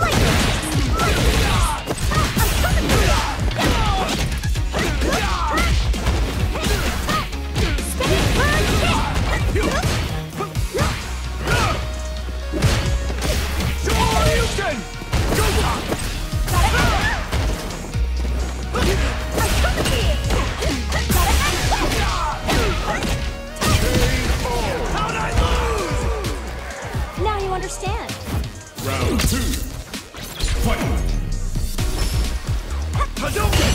Like Round two. Fight! Hadouken!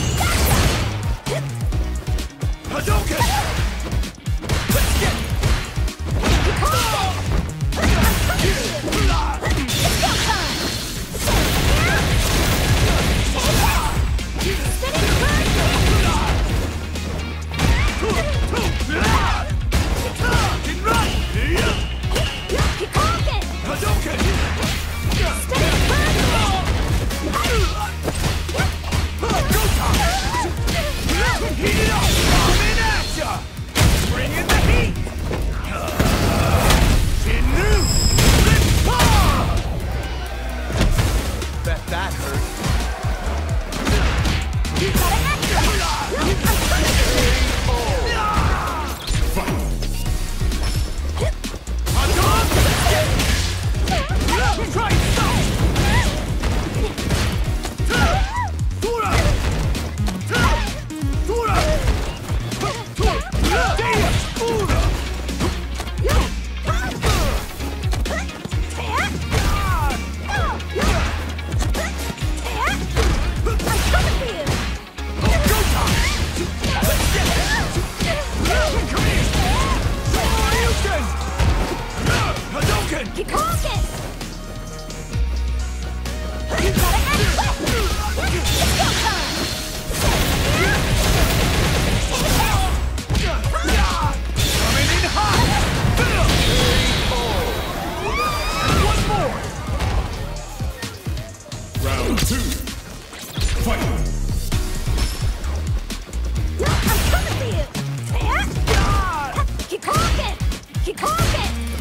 Keep talking!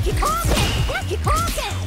Keep talking! Hulk it!